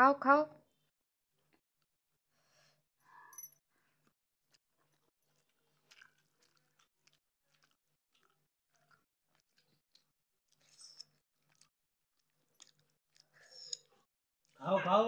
खाओ खाओ खाओ खाओ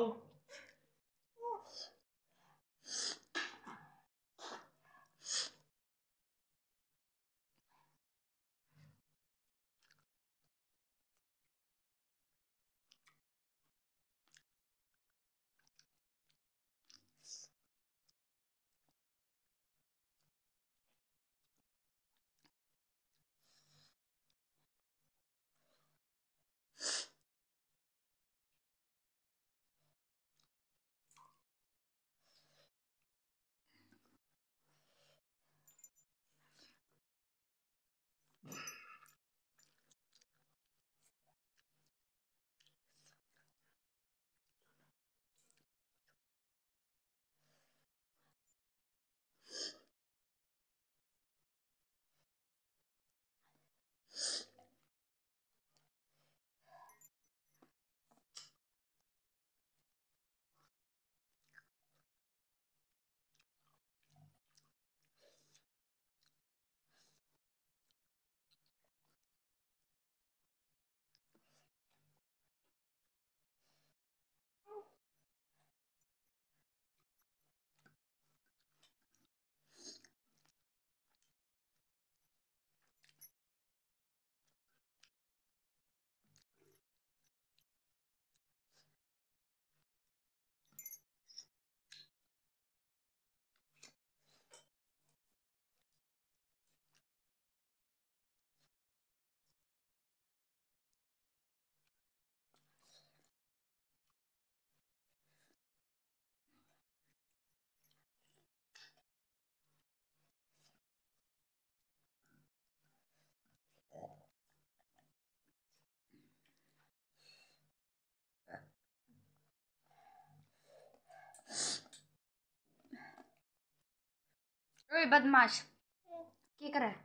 ओए, बदमाश। क्या कर रहा है?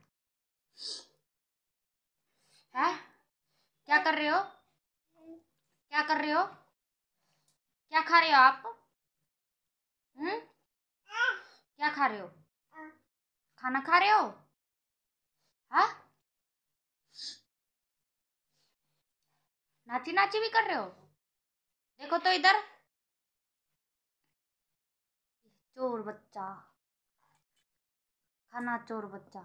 क्या कर रहे हो? क्या कर रहे हो? क्या खा रहे हो आप? हम्म? क्या खा रहे हो? खाना खा रहे हो? हाँ? नाची नाची भी कर रहे हो? देखो तो इधर। चोर बच्चा। खाना चोर बच्चा।